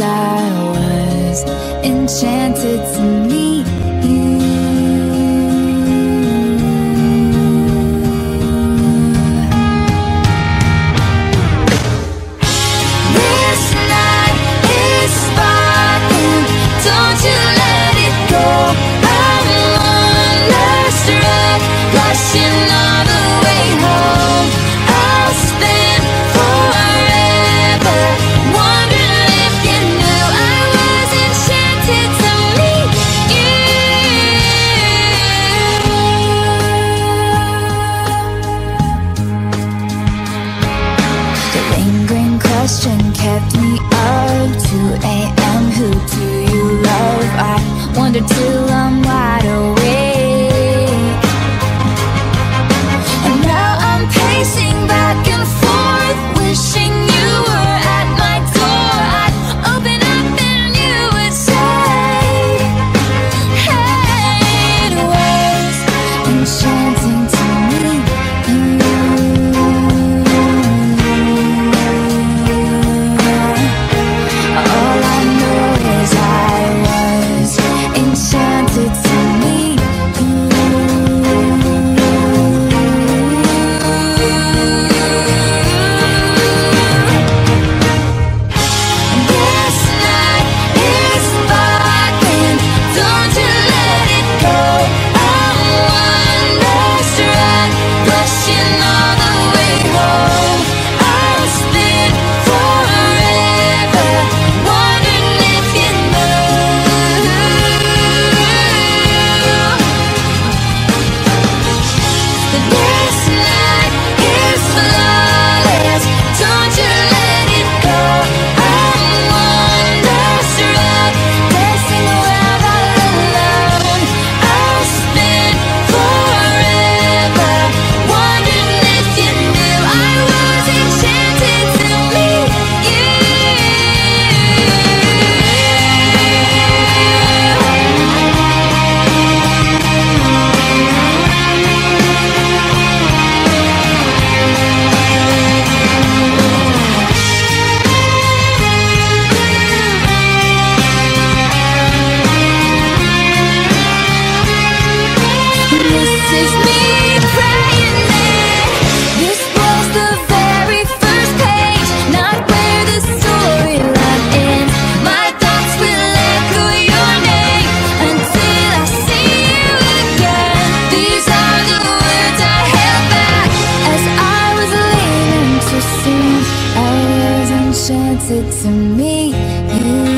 I was enchanted to meet. chance it to me.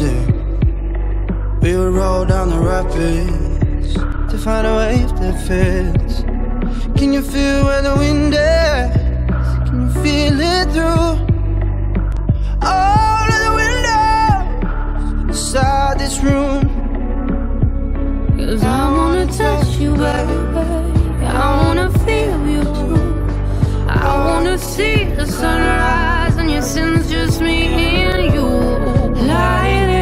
We would roll down the rapids to find a wave that fits. Can you feel where the wind is? Can you feel it through all of the windows inside this room? Cause I wanna touch you, baby. I wanna feel you too. I wanna see the sunrise and your sins just me and you. Light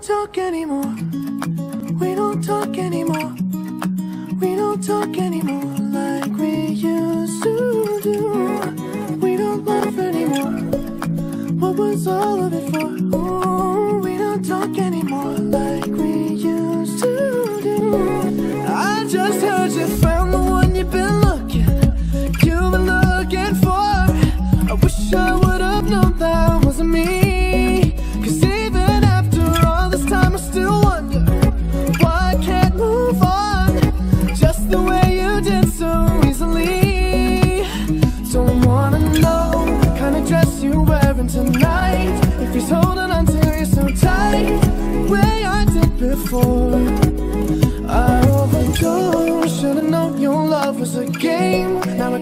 Don't talk anymore. We don't talk anymore. We don't talk anymore like we used to do. We don't laugh anymore. What was all of it for? Ooh, we don't talk anymore like we used to do. I just heard you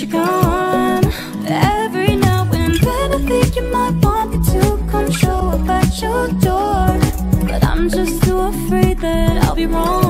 you're gone. Every now and then I think you might want me to come show up at your door. But I'm just too afraid that I'll be wrong.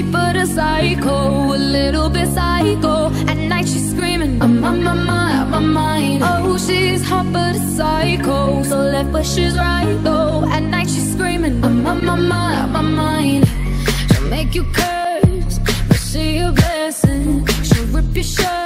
sweet but a psycho, a little bit psycho. At night she's screaming, I'm on my mind, my mind. Oh, she's hot but a psycho, so left but she's right though. At night she's screaming, I'm on my mind, my mind. She'll make you curse, but she a blessing. She'll rip your shirt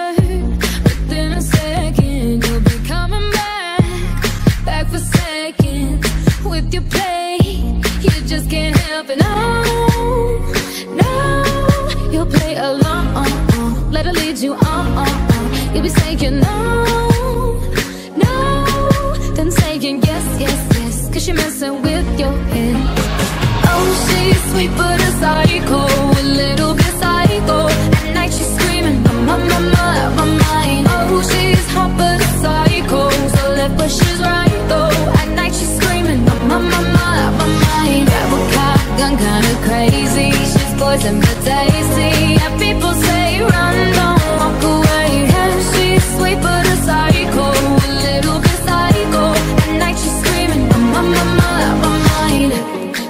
sweet but a psycho, a little bit psycho. At night she's screaming, I'm on my mind, my mind. Oh, she's hot but a psycho, so left but she's right though. At night she's screaming, I'm on my mind, my mind. Grab a cop, gun kinda crazy. She's poison but tasty. Yeah, people say run, don't walk away. Yeah, she's sweet but a psycho, a little bit psycho. At night she's screaming, I'm on my mind, my mind.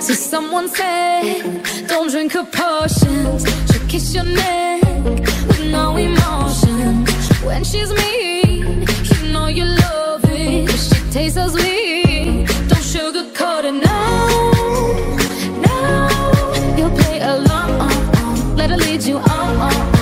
So someone said, lead you on. On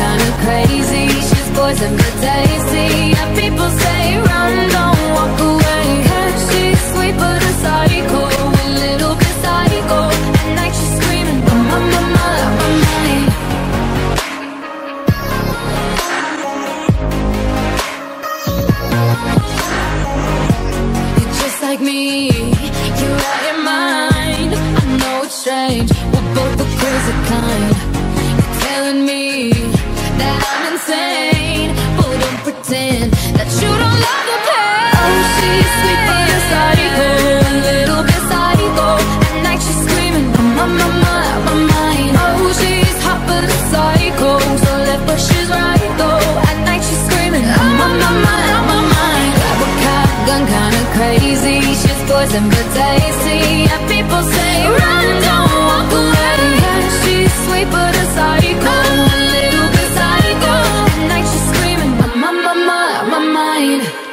kinda crazy. She's poison but tasty. Yeah, people say run, some good days. To people say Run, don't walk away. Yeah, She's sweet but a psycho A little bit psycho At night she's screaming I'm on my, my, my mind.